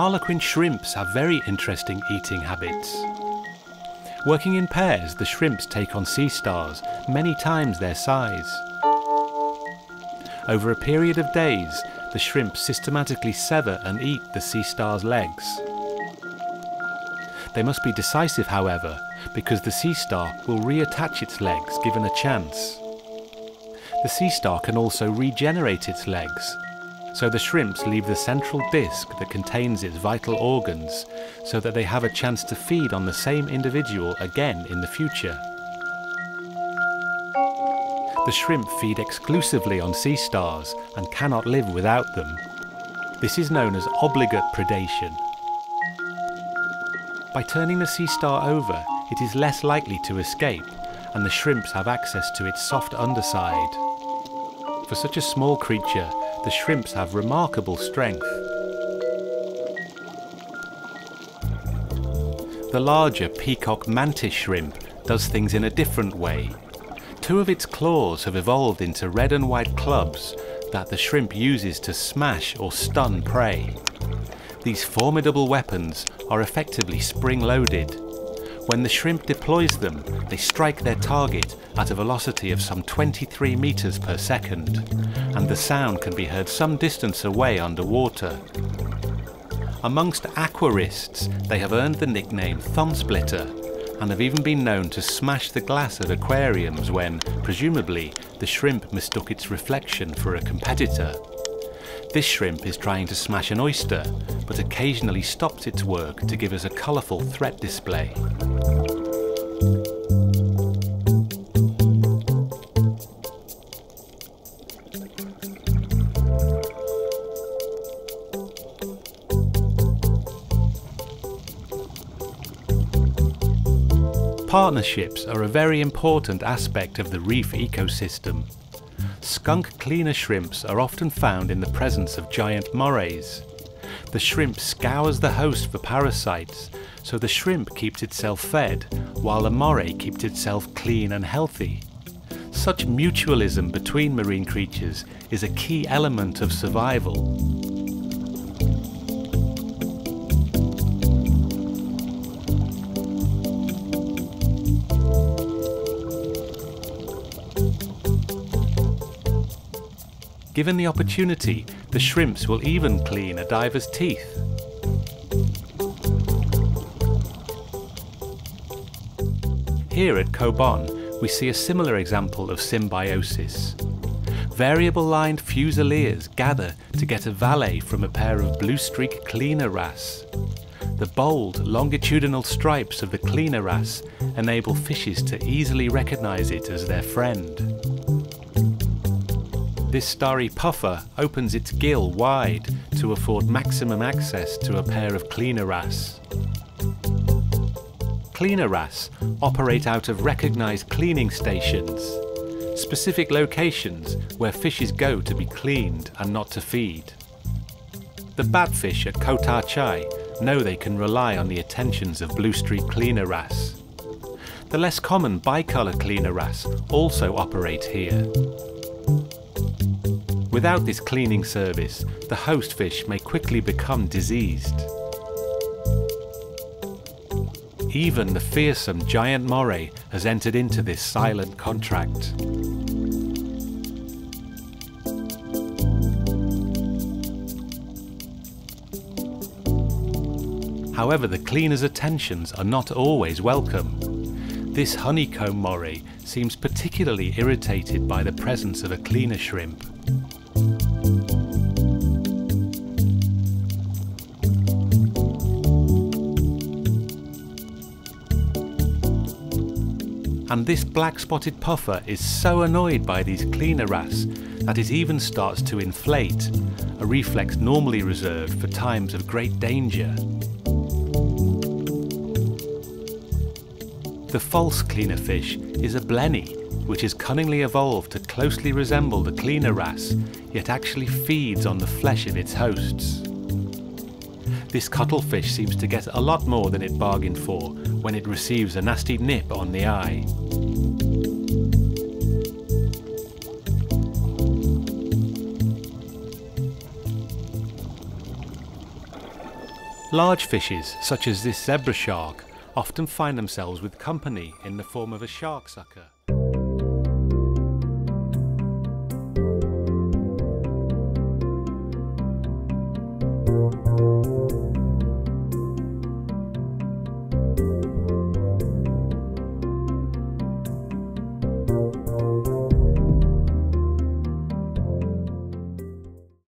Harlequin shrimps have very interesting eating habits. Working in pairs, the shrimps take on sea stars many times their size. Over a period of days, the shrimps systematically sever and eat the sea star's legs. They must be decisive, however, because the sea star will reattach its legs given a chance. The sea star can also regenerate its legs, so the shrimps leave the central disc that contains its vital organs so that they have a chance to feed on the same individual again in the future. The shrimp feed exclusively on sea stars and cannot live without them. This is known as obligate predation. By turning the sea star over, it is less likely to escape, and the shrimps have access to its soft underside. For such a small creature, the shrimps have remarkable strength. The larger peacock mantis shrimp does things in a different way. Two of its claws have evolved into red and white clubs that the shrimp uses to smash or stun prey. These formidable weapons are effectively spring-loaded. When the shrimp deploys them, they strike their target at a velocity of some 23 meters per second, and the sound can be heard some distance away underwater. Amongst aquarists, they have earned the nickname thumb splitter and have even been known to smash the glass at aquariums when, presumably, the shrimp mistook its reflection for a competitor. This shrimp is trying to smash an oyster, but occasionally stops its work to give us a colourful threat display. Partnerships are a very important aspect of the reef ecosystem. Skunk cleaner shrimps are often found in the presence of giant morays. The shrimp scours the host for parasites, so the shrimp keeps itself fed, while the moray keeps itself clean and healthy. Such mutualism between marine creatures is a key element of survival. Given the opportunity, the shrimps will even clean a diver's teeth. Here at Koh Bon, we see a similar example of symbiosis. Variable lined fusiliers gather to get a valet from a pair of blue streak cleaner wrasse. The bold, longitudinal stripes of the cleaner wrasse enable fishes to easily recognize it as their friend. This starry puffer opens its gill wide to afford maximum access to a pair of cleaner wrasse. Cleaner wrasse operate out of recognised cleaning stations, specific locations where fishes go to be cleaned and not to feed. The batfish at Koh Tachai know they can rely on the attentions of blue streak cleaner wrasse. The less common bicolour cleaner wrasse also operate here. Without this cleaning service, the host fish may quickly become diseased. Even the fearsome giant moray has entered into this silent contract. However, the cleaner's attentions are not always welcome. This honeycomb moray seems particularly irritated by the presence of a cleaner shrimp. And this black-spotted puffer is so annoyed by these cleaner wrasse that it even starts to inflate, a reflex normally reserved for times of great danger. The false cleaner fish is a blenny, which has cunningly evolved to closely resemble the cleaner wrasse, yet actually feeds on the flesh of its hosts. This cuttlefish seems to get a lot more than it bargained for when it receives a nasty nip on the eye. Large fishes, such as this zebra shark, often find themselves with company in the form of a shark sucker.